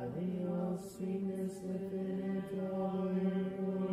the real sweetness within it all.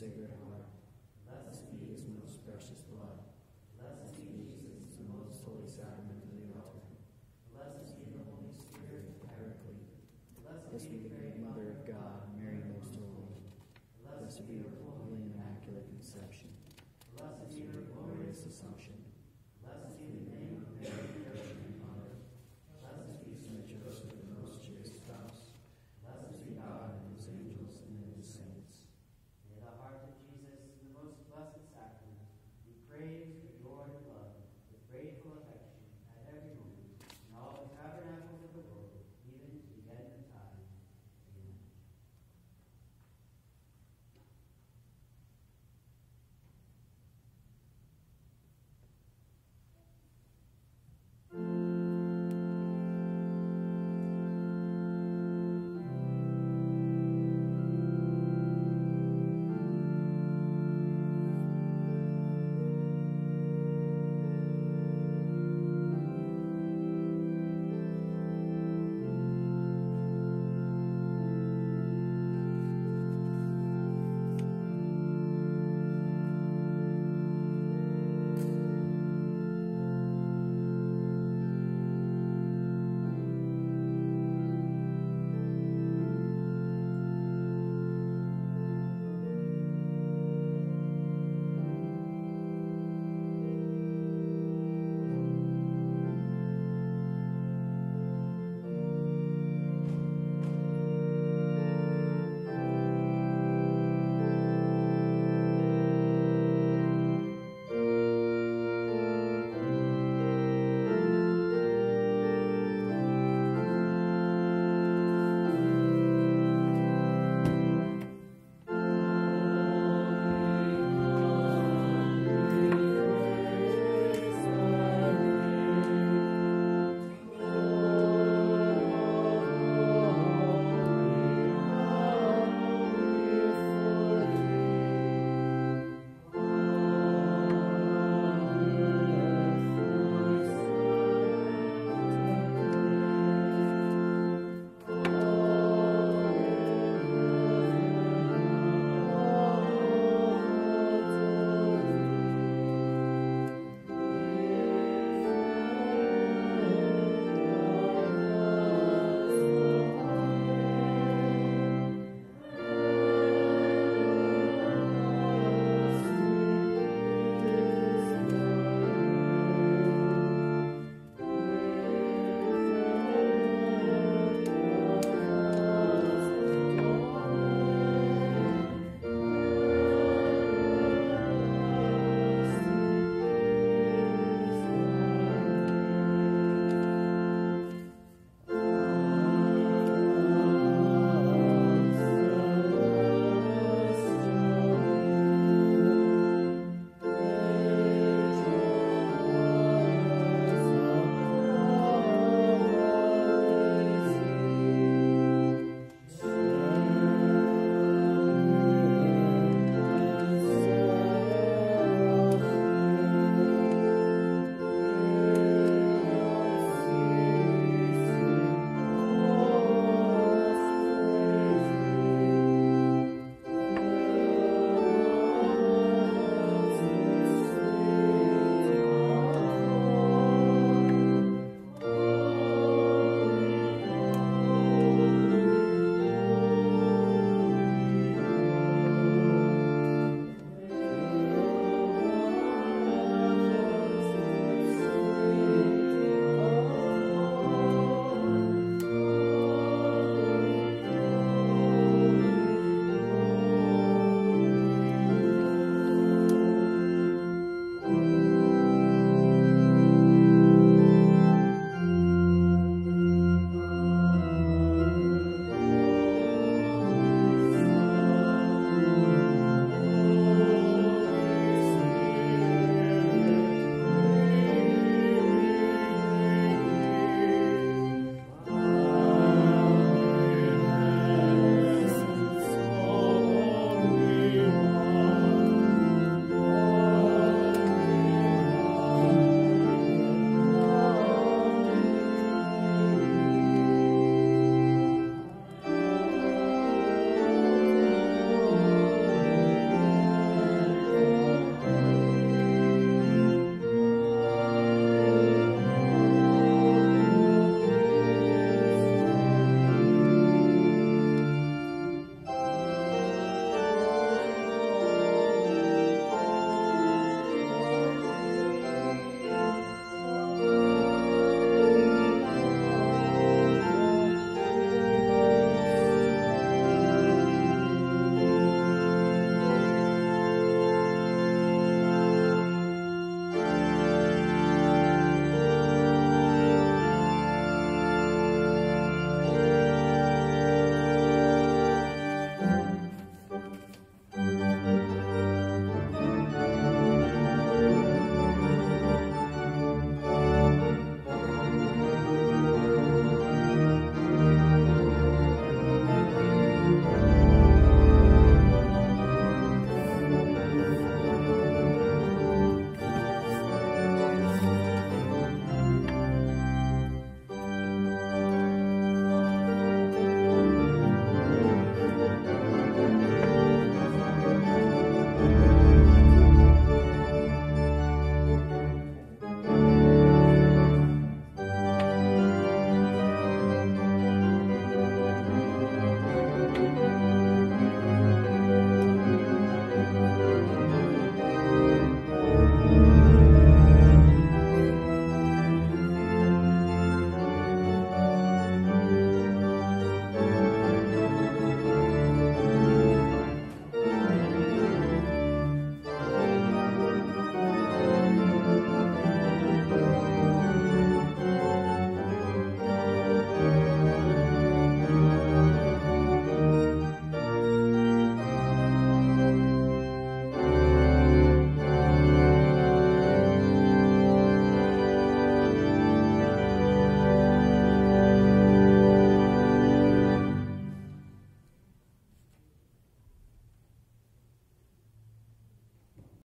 这个。